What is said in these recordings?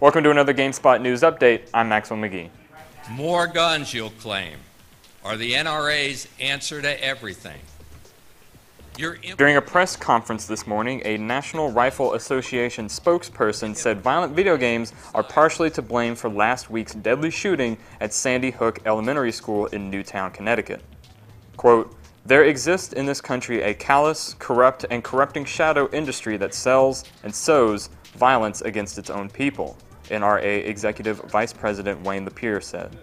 Welcome to another GameSpot News Update. I'm Maxwell McGee. More guns, you'll claim, are the NRA's answer to everything. During a press conference this morning, a National Rifle Association spokesperson said violent video games are partially to blame for last week's deadly shooting at Sandy Hook Elementary School in Newtown, Connecticut. Quote, there exists in this country a callous, corrupt, and corrupting shadow industry that sells and sows violence against its own people, NRA Executive Vice President Wayne LaPierre said.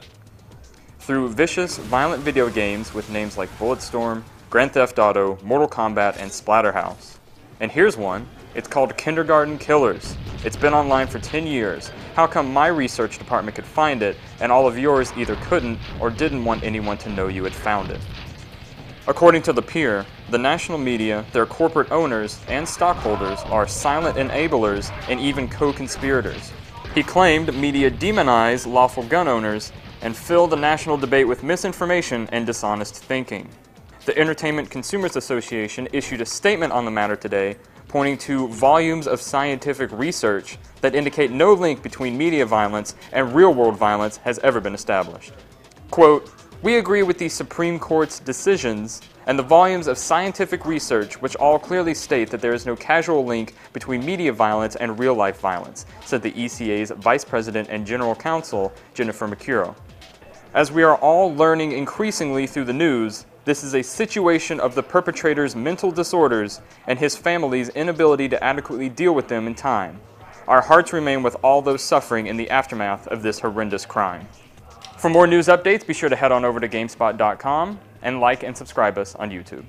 Through vicious, violent video games with names like Bulletstorm, Grand Theft Auto, Mortal Kombat, and Splatterhouse. And here's one. It's called Kindergarten Killers. It's been online for 10 years. How come my research department could find it, and all of yours either couldn't or didn't want anyone to know you had found it? According to LaPierre, the national media, their corporate owners, and stockholders are silent enablers and even co-conspirators. He claimed media demonize lawful gun owners and fill the national debate with misinformation and dishonest thinking. The Entertainment Consumers Association issued a statement on the matter today, pointing to volumes of scientific research that indicate no link between media violence and real-world violence has ever been established. Quote, we agree with the Supreme Court's decisions and the volumes of scientific research which all clearly state that there is no casual link between media violence and real-life violence, said the ECA's Vice President and General Counsel, Jennifer Mercurio. As we are all learning increasingly through the news, this is a situation of the perpetrator's mental disorders and his family's inability to adequately deal with them in time. Our hearts remain with all those suffering in the aftermath of this horrendous crime. For more news updates, be sure to head on over to GameSpot.com and like and subscribe us on YouTube.